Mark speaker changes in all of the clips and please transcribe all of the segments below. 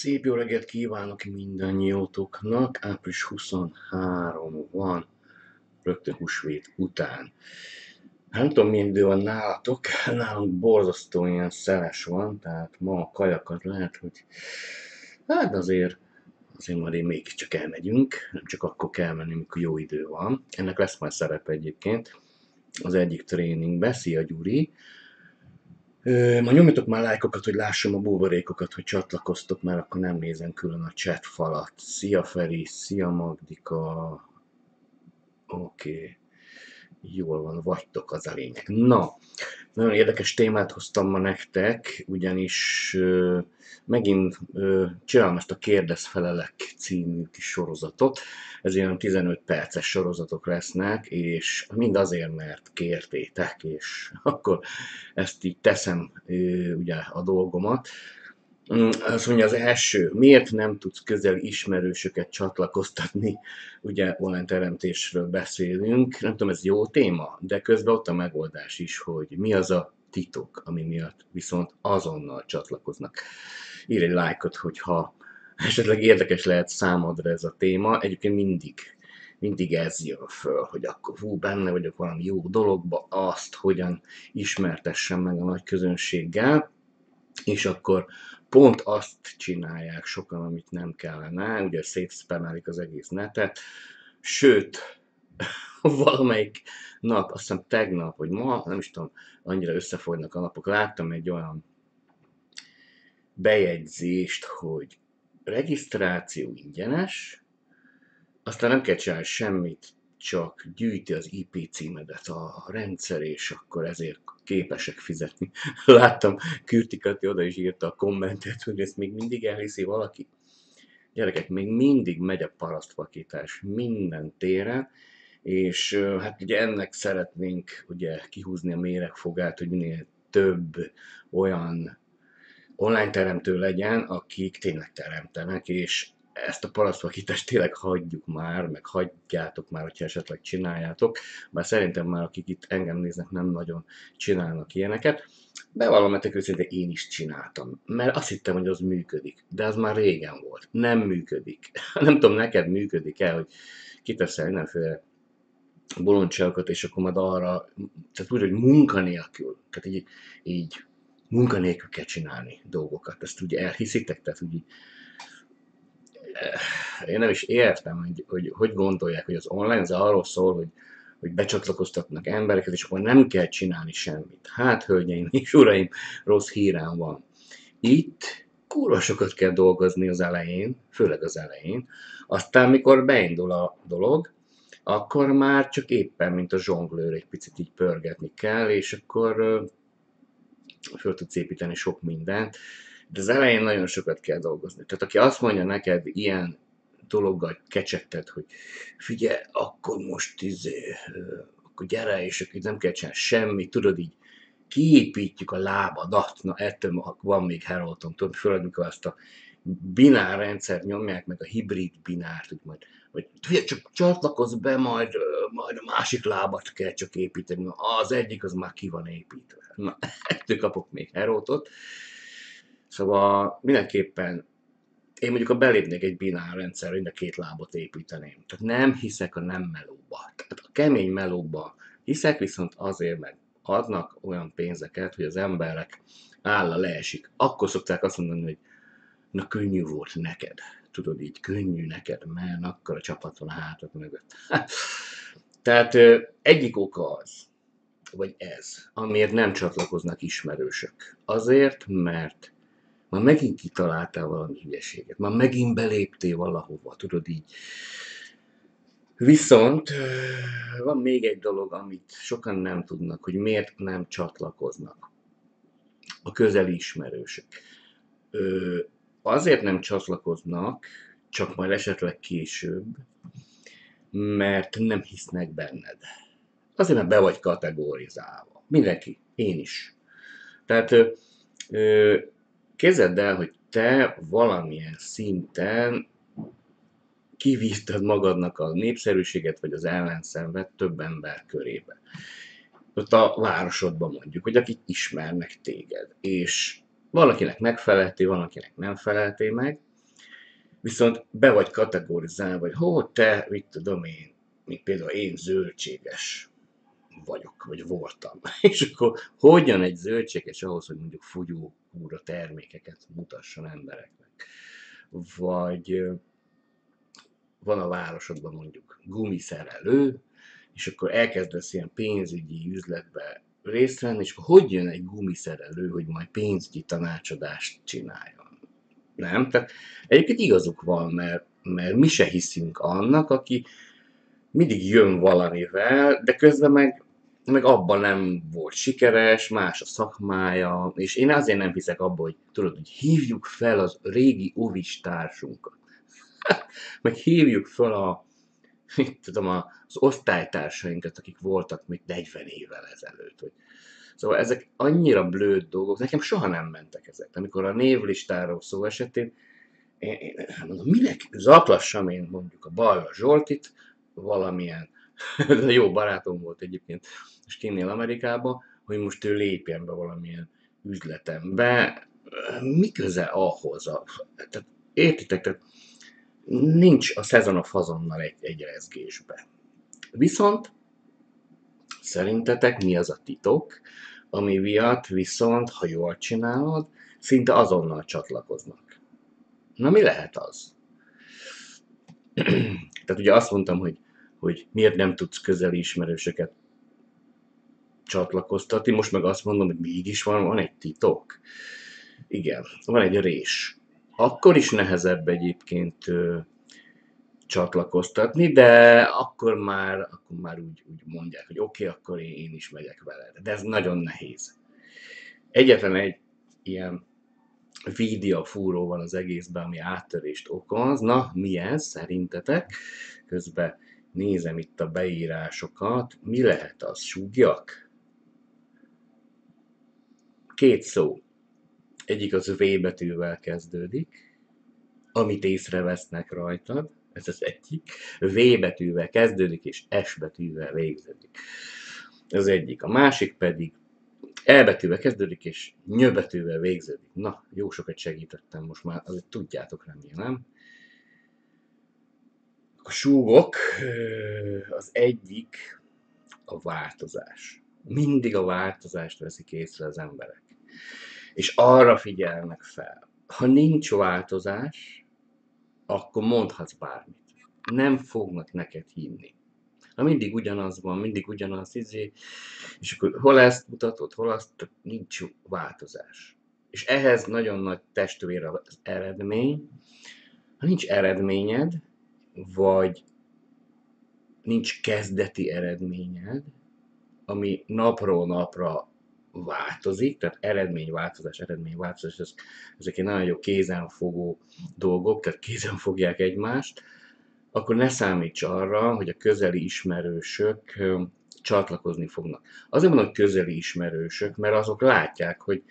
Speaker 1: Szép jó reggelt kívánok mindannyiótoknak. Április 23 van, rögtön húsvét után. Hát nem tudom, milyen idő van nálatok, nálunk borzasztó ilyen szeles van, tehát ma a kajakat lehet, hogy hát azért azért majd én mégiscsak elmegyünk, nem csak akkor kell menni, amikor jó idő van. Ennek lesz majd szerepe egyébként az egyik tréningbe. Szia Gyuri! Ma nyomjatok már lájkokat, hogy lássam a buborékokat, hogy csatlakoztok, mert akkor nem nézem külön a chat falat. Szia Feri, szia Magdika. Oké. Okay. Jól van, vagytok az a lényeg. Na, nagyon érdekes témát hoztam ma nektek, ugyanis uh, megint uh, csinálom ezt a Kérdez Felelek című kis sorozatot. Ez ilyen 15 perces sorozatok lesznek, és mind azért, mert kértétek, és akkor ezt így teszem uh, ugye a dolgomat. Mm, azt mondja az első, miért nem tudsz közel ismerősöket csatlakoztatni? Ugye online teremtésről beszélünk, nem tudom, ez jó téma, de közben ott a megoldás is, hogy mi az a titok, ami miatt viszont azonnal csatlakoznak. Írj egy lájkot, hogyha esetleg érdekes lehet számodra ez a téma. Egyébként mindig, mindig ez jön föl, hogy akkor hú, benne vagyok valami jó dologba, azt hogyan ismertessem meg a nagy közönséggel, és akkor pont azt csinálják sokan, amit nem kellene, ugye szétszpemelik az egész netet, sőt, valamelyik nap, azt hiszem tegnap, vagy ma, nem is tudom, annyira összefolynak a napok, láttam egy olyan bejegyzést, hogy regisztráció ingyenes, aztán nem kell csinálni semmit, csak gyűjti az IP címedet a rendszer, és akkor ezért képesek fizetni. Láttam, Kürtikati oda is írta a kommentet, hogy ezt még mindig elhiszi valaki. Gyerekek, még mindig megy a parasztvakítás minden téren, és hát ugye ennek szeretnénk ugye kihúzni a méregfogát, hogy minél több olyan online teremtő legyen, akik tényleg teremtenek, és ezt a parasztvakítást tényleg hagyjuk már, meg hagyjátok már, hogyha esetleg csináljátok, bár szerintem már akik itt engem néznek nem nagyon csinálnak ilyeneket. Bevallom nektek őszintén, én is csináltam, mert azt hittem, hogy az működik, de az már régen volt. Nem működik. Nem tudom, neked működik-e, hogy kiteszel mindenféle bolondságokat, és akkor majd arra, tehát úgy, hogy munkanélkül, tehát így, így munkanélkül kell csinálni dolgokat. Ezt ugye elhiszitek, tehát úgy én nem is értem, hogy, hogy hogy gondolják, hogy az online az arról szól, hogy, hogy becsatlakoztatnak embereket, és akkor nem kell csinálni semmit. Hát, hölgyeim és uraim, rossz hírem van. Itt kurva sokat kell dolgozni az elején, főleg az elején, aztán mikor beindul a dolog, akkor már csak éppen, mint a zsonglőr, egy picit így pörgetni kell, és akkor föl tudsz építeni sok mindent de az elején nagyon sokat kell dolgozni. Tehát aki azt mondja neked ilyen dologgal kecsegted, hogy figyelj, akkor most izé, akkor gyere, és akkor nem kell csinálni semmit, tudod így, kiépítjük a lábadat, na ettől van még Herolton, tudod, főleg mikor azt a binár rendszert nyomják, meg a hibrid binárt, hogy majd, vagy figyelj, csak csatlakozz be, majd, majd a másik lábat kell csak építeni, na, az egyik az már ki van építve. Na, ettől kapok még Herotot, Szóval mindenképpen én mondjuk a belépnék egy binár rendszer, mind a két lábot építeném. Tehát nem hiszek a nem melóba. Tehát a kemény melóba hiszek, viszont azért meg adnak olyan pénzeket, hogy az emberek álla leesik. Akkor szokták azt mondani, hogy na könnyű volt neked. Tudod így, könnyű neked, mert akkor a csapat van a hátad mögött. Tehát egyik oka az, vagy ez, amiért nem csatlakoznak ismerősök. Azért, mert már megint kitaláltál valami hülyeséget, már megint beléptél valahova, tudod így. Viszont van még egy dolog, amit sokan nem tudnak, hogy miért nem csatlakoznak a közeli ismerősök. Azért nem csatlakoznak, csak majd esetleg később, mert nem hisznek benned. Azért, mert be vagy kategorizálva. Mindenki. Én is. Tehát Képzeld el, hogy te valamilyen szinten kivízted magadnak a népszerűséget, vagy az ellenszenvet több ember körébe. Ott a városodban mondjuk, hogy akik ismernek téged. És valakinek megfeleltél, valakinek nem feleltél meg, viszont be vagy kategorizálva, hogy hó, te, mit tudom én, mint például én zöldséges vagyok, vagy voltam. És akkor hogyan egy zöldséges ahhoz, hogy mondjuk fogyó kúra termékeket mutasson embereknek. Vagy van a városodban mondjuk gumiszerelő, és akkor elkezdesz ilyen pénzügyi üzletbe részt venni, és akkor hogy jön egy gumiszerelő, hogy majd pénzügyi tanácsadást csináljon? Nem? Tehát egyébként igazuk van, mert, mert mi se hiszünk annak, aki mindig jön valamivel, de közben meg, meg abban nem volt sikeres, más a szakmája, és én azért nem hiszek abban, hogy tudod, hogy hívjuk fel az régi ovis társunkat. meg hívjuk fel a, mit tudom, az osztálytársainkat, akik voltak még 40 évvel ezelőtt. Hogy... Szóval ezek annyira blőd dolgok, nekem soha nem mentek ezek. Amikor a névlistáról szó esetén, én, én mondom, minek zaklassam én mondjuk a Balga Zsoltit, valamilyen, de jó barátom volt egyébként, és kinnél Amerikába, hogy most ő lépjen be valamilyen üzletembe, mi köze ahhoz? A, tehát, értitek? Tehát nincs a szezon a fazonnal egy, egy rezgésbe. Viszont szerintetek mi az a titok, ami miatt viszont, ha jól csinálod, szinte azonnal csatlakoznak. Na mi lehet az? Tehát ugye azt mondtam, hogy, hogy miért nem tudsz közeli ismerősöket csatlakoztatni, most meg azt mondom, hogy mégis van, van egy titok. Igen, van egy rés akkor is nehezebb egyébként ö, csatlakoztatni, de akkor már, akkor már úgy, úgy mondják, hogy oké, okay, akkor én, én is megyek veled. De ez nagyon nehéz. Egyetlen egy ilyen vídia fúró van az egészben, ami áttörést okoz. Na, mi ez szerintetek? Közben nézem itt a beírásokat. Mi lehet az? Súgjak? Két szó. Egyik az V betűvel kezdődik, amit észrevesznek rajtad, ez az egyik. V betűvel kezdődik, és S betűvel végződik. Ez egyik. A másik pedig E betűvel kezdődik, és Ny betűvel végződik. Na, jó sokat segítettem most már, azért tudjátok remélem. A súgok, az egyik a változás. Mindig a változást veszik észre az emberek és arra figyelnek fel. Ha nincs változás, akkor mondhatsz bármit. Nem fognak neked hinni. Ha mindig ugyanaz van, mindig ugyanaz izé, és akkor hol ezt mutatod, hol azt, nincs változás. És ehhez nagyon nagy testvér az eredmény. Ha nincs eredményed, vagy nincs kezdeti eredményed, ami napról napra változik, tehát eredményváltozás, eredményváltozás, ez, ezek egy nagyon jó kézenfogó dolgok, tehát kézen fogják egymást, akkor ne számíts arra, hogy a közeli ismerősök csatlakozni fognak. Azért mondom, hogy közeli ismerősök, mert azok látják, hogy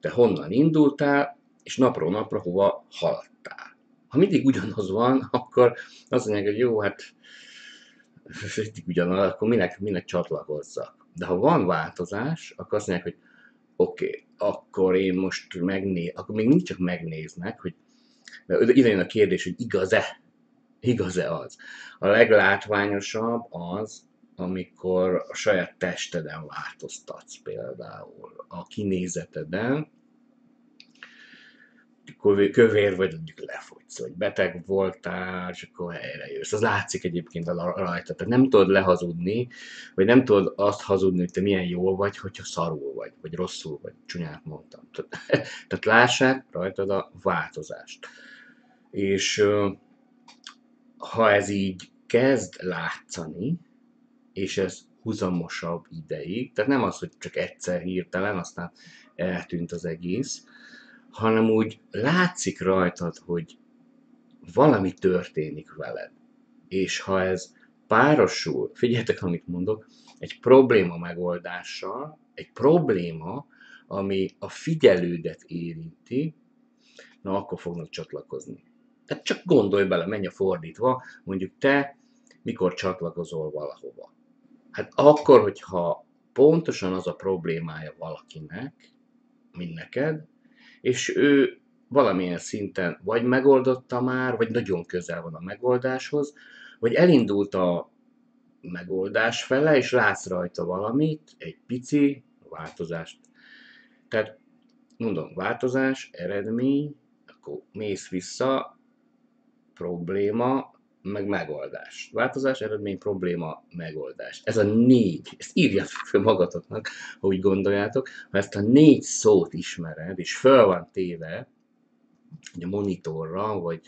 Speaker 1: te honnan indultál, és napról napra hova haladtál. Ha mindig ugyanaz van, akkor azt mondják, hogy jó, hát mindig ugyanaz, akkor minek, minek csatlakozzak. De ha van változás, akkor azt mondják, hogy oké, okay, akkor én most megné, akkor még mindig csak megnéznek, hogy ide jön a kérdés, hogy igaz-e? Igaz-e az? A leglátványosabb az, amikor a saját testeden változtatsz például, a kinézeteden, kövér vagy mondjuk lefogysz, vagy beteg voltál, és akkor helyre jössz. Az látszik egyébként rajta. Tehát nem tudod lehazudni, vagy nem tudod azt hazudni, hogy te milyen jól vagy, hogyha szarul vagy, vagy rosszul vagy, csúnyát mondtam. Tehát lássák rajtad a változást. És ha ez így kezd látszani, és ez huzamosabb ideig, tehát nem az, hogy csak egyszer hirtelen, aztán eltűnt az egész, hanem úgy látszik rajtad, hogy valami történik veled. És ha ez párosul, figyeljetek, amit mondok, egy probléma megoldással, egy probléma, ami a figyelődet érinti, na akkor fognak csatlakozni. Tehát csak gondolj bele, menj a fordítva, mondjuk te mikor csatlakozol valahova. Hát akkor, hogyha pontosan az a problémája valakinek, mint neked, és ő valamilyen szinten vagy megoldotta már, vagy nagyon közel van a megoldáshoz, vagy elindult a megoldás fele, és látsz rajta valamit, egy pici változást. Tehát mondom, változás, eredmény, akkor mész vissza, probléma, meg megoldás. Változás, eredmény, probléma, megoldás. Ez a négy, ezt írjátok fel magatoknak, ha gondoljátok, ha ezt a négy szót ismered, és föl van téve, a monitorra, vagy,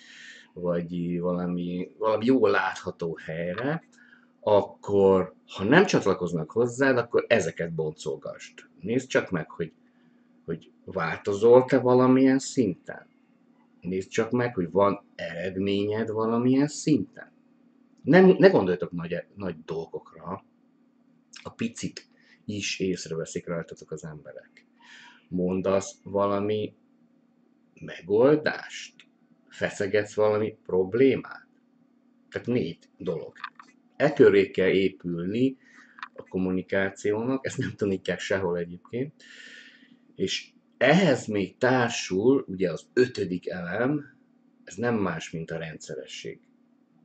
Speaker 1: vagy valami, valami jól látható helyre, akkor ha nem csatlakoznak hozzád, akkor ezeket boncolgasd. Nézd csak meg, hogy, hogy változol-te valamilyen szinten. Nézd csak meg, hogy van eredményed valamilyen szinten. Nem, ne gondoljatok nagy, nagy dolgokra, a picit is észreveszik rajtatok az emberek. Mondasz valami megoldást? Feszegetsz valami problémát? Tehát négy dolog. E köré kell épülni a kommunikációnak, ezt nem tanítják sehol egyébként, és ehhez még társul ugye az ötödik elem, ez nem más, mint a rendszeresség.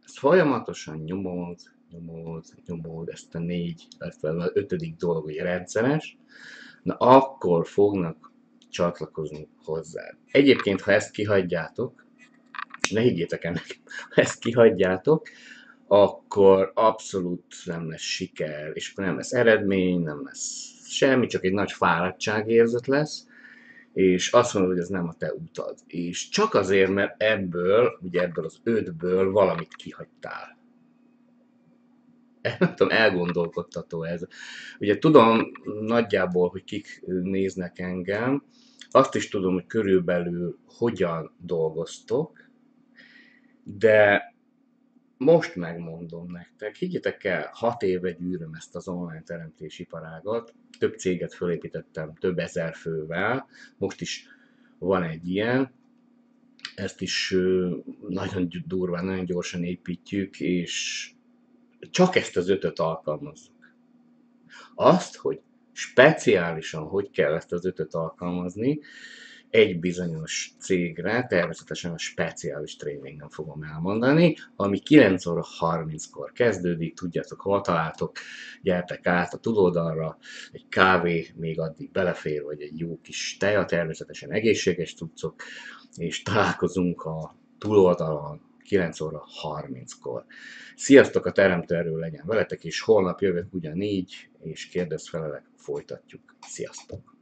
Speaker 1: Ezt folyamatosan nyomod, nyomod, nyomod, ezt a négy, illetve az ötödik dolog, hogy rendszeres, na akkor fognak csatlakozni hozzá. Egyébként, ha ezt kihagyjátok, ne higgyétek el nekem, ha ezt kihagyjátok, akkor abszolút nem lesz siker, és akkor nem lesz eredmény, nem lesz semmi, csak egy nagy fáradtságérzet lesz, és azt mondod, hogy ez nem a te utad. És csak azért, mert ebből, ugye ebből az ötből valamit kihagytál. Nem tudom, elgondolkodtató ez. Ugye tudom nagyjából, hogy kik néznek engem, azt is tudom, hogy körülbelül hogyan dolgoztok, de most megmondom nektek, higgyétek el, hat éve gyűröm ezt az online teremtési iparágat, több céget fölépítettem több ezer fővel, most is van egy ilyen, ezt is nagyon durván, nagyon gyorsan építjük, és csak ezt az ötöt alkalmazzuk. Azt, hogy speciálisan hogy kell ezt az ötöt alkalmazni, egy bizonyos cégre, természetesen a speciális tréningen fogom elmondani, ami 9 óra 30-kor kezdődik, tudjátok, hol találtok, gyertek át a túloldalra, egy kávé még addig belefér, vagy egy jó kis teja, természetesen egészséges tudszok, és találkozunk a túloldalon 9 óra 30-kor. Sziasztok, a Teremtő erről legyen veletek, és holnap jövök ugyanígy, és kérdezfelelek, folytatjuk. Sziasztok!